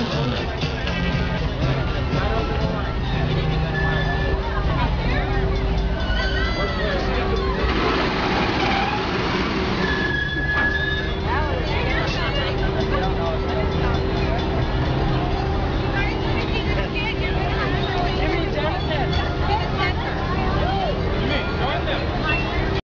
Oh, my God.